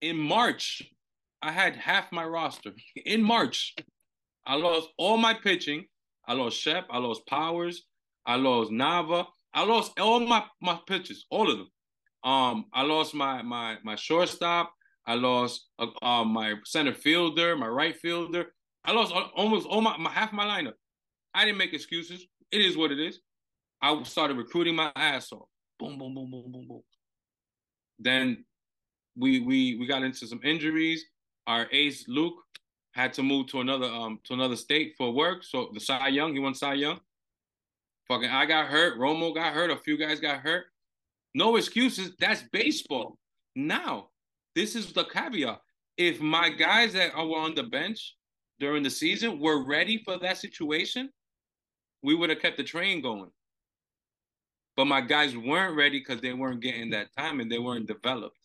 In March, I had half my roster. In March, I lost all my pitching. I lost Shep. I lost Powers. I lost Nava. I lost all my my pitches, all of them. Um, I lost my my my shortstop. I lost uh, uh, my center fielder, my right fielder. I lost almost all my, my half my lineup. I didn't make excuses. It is what it is. I started recruiting my ass off. Boom, boom, boom, boom, boom, boom. Then we we we got into some injuries. Our ace Luke had to move to another um to another state for work. So the Cy Young, he won Cy Young. Fucking I got hurt. Romo got hurt. A few guys got hurt. No excuses. That's baseball. Now, this is the caveat. If my guys that were on the bench during the season were ready for that situation, we would have kept the train going. But my guys weren't ready because they weren't getting that time and they weren't developed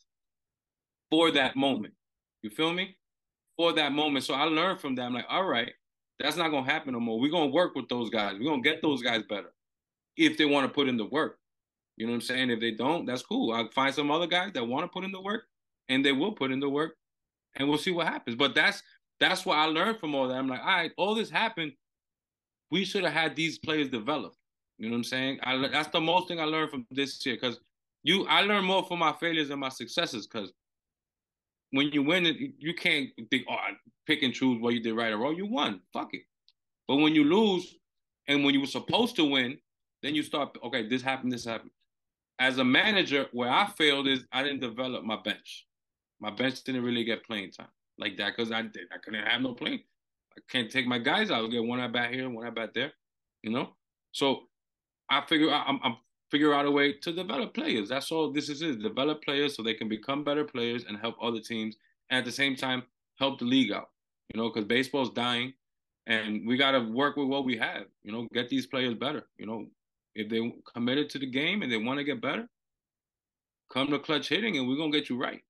for that moment. You feel me? For that moment. So I learned from that. I'm like, all right, that's not gonna happen no more. We're gonna work with those guys. We're gonna get those guys better if they want to put in the work. You know what I'm saying? If they don't, that's cool. I'll find some other guys that want to put in the work and they will put in the work and we'll see what happens. But that's that's what I learned from all that. I'm like, all right, all this happened. We should have had these players develop. You know what I'm saying? I, that's the most thing I learned from this year because you I learned more from my failures than my successes because when you win it, you can't think, oh, pick and choose what you did right or wrong. You won. Fuck it. But when you lose and when you were supposed to win, then you start, okay, this happened, this happened. As a manager, where I failed is I didn't develop my bench. My bench didn't really get playing time like that because I did, I couldn't have no playing. I can't take my guys out. I'll get one at bat here, one at bat there, you know. So I figure I'm, I'm figure out a way to develop players. That's all this is, is develop players so they can become better players and help other teams, and at the same time help the league out. You know, because baseball's dying, and we got to work with what we have. You know, get these players better. You know, if they committed to the game and they want to get better, come to clutch hitting, and we're gonna get you right.